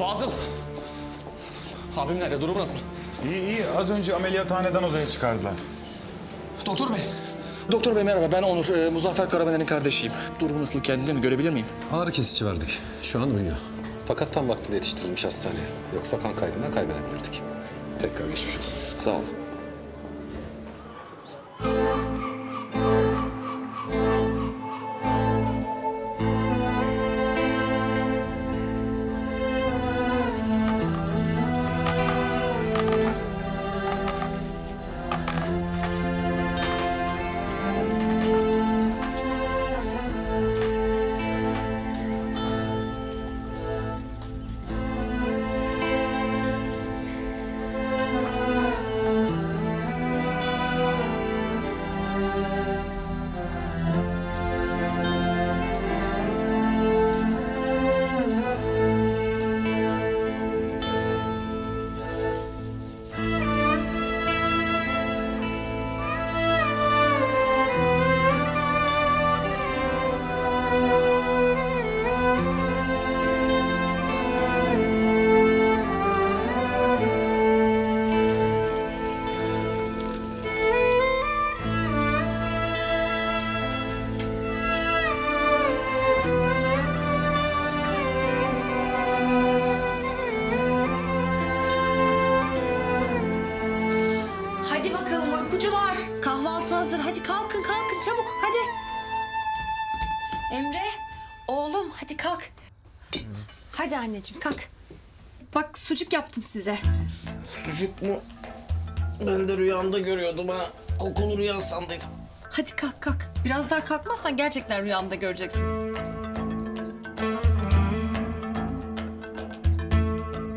Fazıl! Abim nerede? Durumu nasıl? İyi iyi. Az önce ameliyathaneden odaya çıkardılar. Doktor bey. Doktor bey merhaba. Ben Onur. Ee, Muzaffer Karameler'in kardeşiyim. Durumu nasıl? Kendinde mi? Görebilir miyim? Ağrı kesici verdik. Şu an uyuyor. Fakat tam vaktinde yetiştirilmiş hastaneye. Yoksa kan kaybından kaybedebilirdik. Tekrar geçmiş olsun. Sağ ol. Hadi bakalım uykucular. Kahvaltı hazır. Hadi kalkın kalkın çabuk hadi. Emre, oğlum hadi kalk. Hadi anneciğim kalk. Bak sucuk yaptım size. Sucuk mu? Ben de rüyamda görüyordum ha. Kokulu rüya sandıydım. Hadi kalk kalk. Biraz daha kalkmazsan gerçekten rüyamda göreceksin.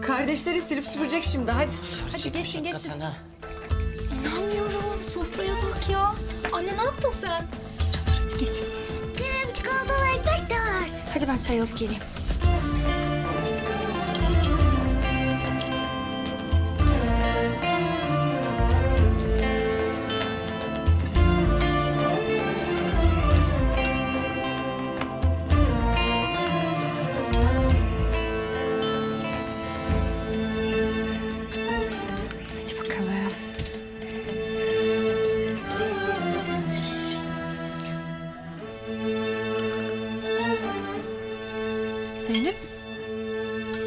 Kardeşleri silip süpürecek şimdi hadi. Hadi geçin geçin. hakikaten İnanmıyorum sofraya bak ya. Anne ne yaptın sen? Geç otur hadi geç. Krem çikolatalı ekmek de var. Hadi ben çay alıp geleyim. Zeynep.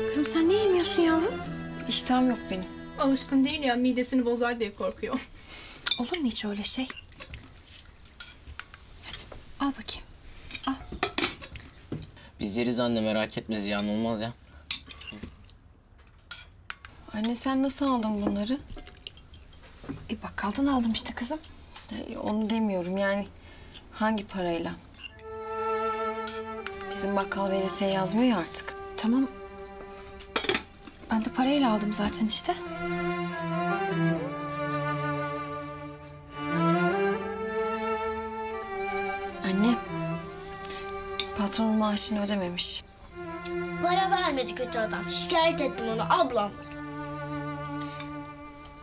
Kızım sen ne yemiyorsun yavrum? İştahım yok benim. Alışkın değil ya midesini bozar diye korkuyor. Olur mu hiç öyle şey? Hadi al bakayım. Al. Biz yeriz anne merak etme ziyan olmaz ya. Anne sen nasıl aldın bunları? E bakkaldan aldım işte kızım. E, onu demiyorum yani hangi parayla? Bizim bakkal veresiye yazmıyor ya artık. Tamam. Ben de parayla aldım zaten işte. Anne. Patronun maaşını ödememiş. Para vermedi kötü adam. Şikayet ettim onu ablam.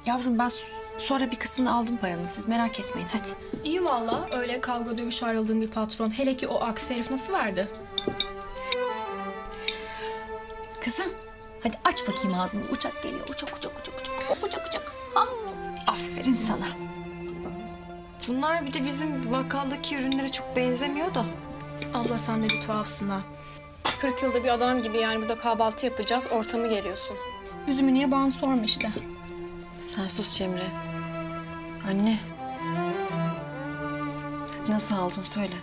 Yavrum ben sonra bir kısmını aldım paranın. Siz merak etmeyin hadi. İyi valla öyle kavga dövüş ayrıldığın bir patron. Hele ki o aksi herif nasıl verdi? Kızım hadi aç bakayım ağzını. Uçak geliyor. Uçak uçak uçak uçak. Uçak uçak. Am. Aferin sana. Bunlar bir de bizim bakkaldaki ürünlere çok benzemiyor da. Abla sen de bir tuhafsın ha. 40 yılda bir adam gibi yani burada kahvaltı yapacağız ortamı geliyorsun. Yüzümü niye bana sorma işte. Sen sus Cemre. Anne. Nasıl aldın söyle.